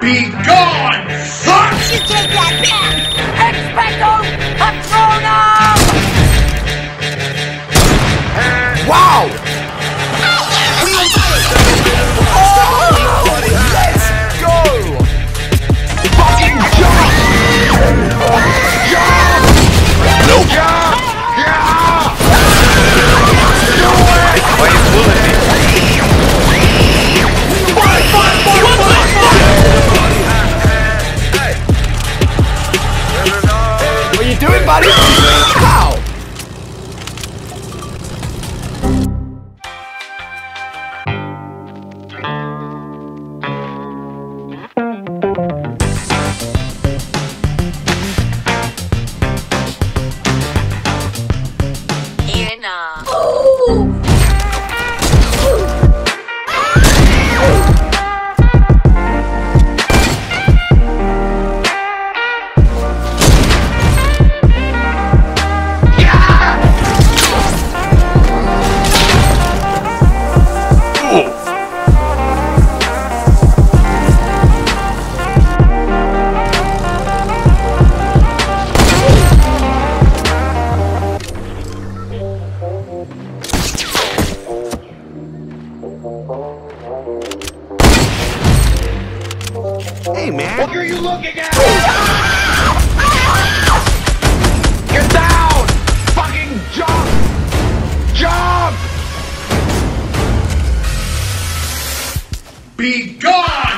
Be gone, son! You take that back! Expecto Patronum! You looking at? Get down! Fucking jump! Jump! Be gone!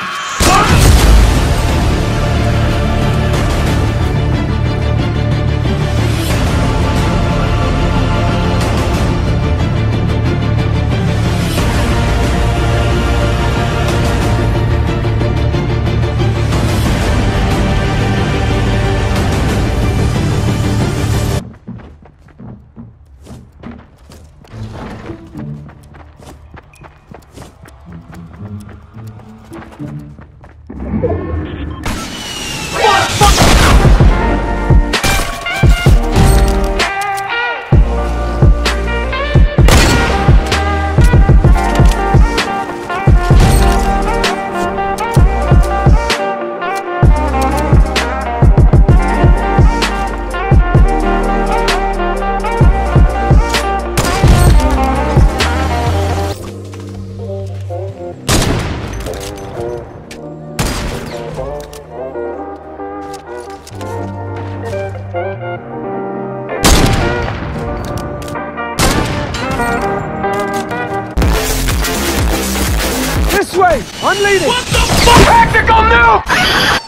Way! I'm leading! What the fuck? Tactical nuke!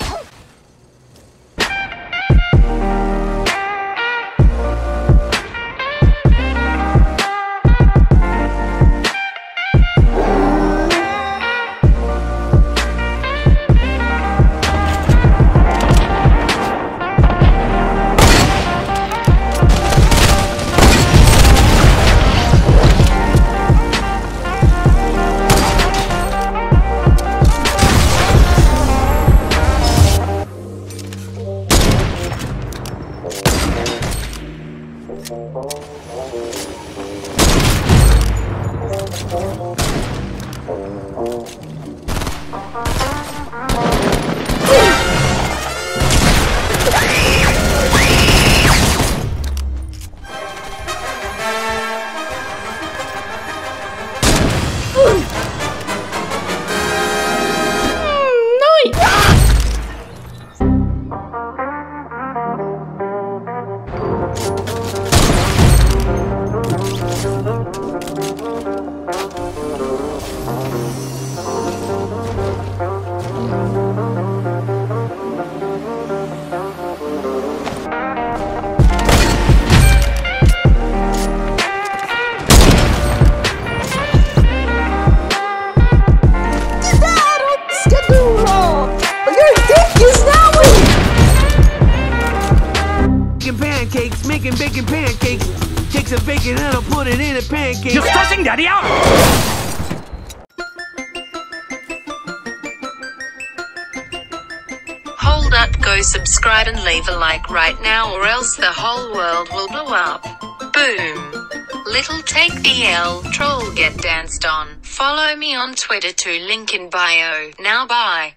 Pancakes, making bacon pancakes. Take some bacon and I'll put it in a pancake. You're stressing daddy out! Hold up, go subscribe and leave a like right now or else the whole world will blow up. Boom. Little take the L, troll get danced on. Follow me on Twitter to link in bio. Now bye.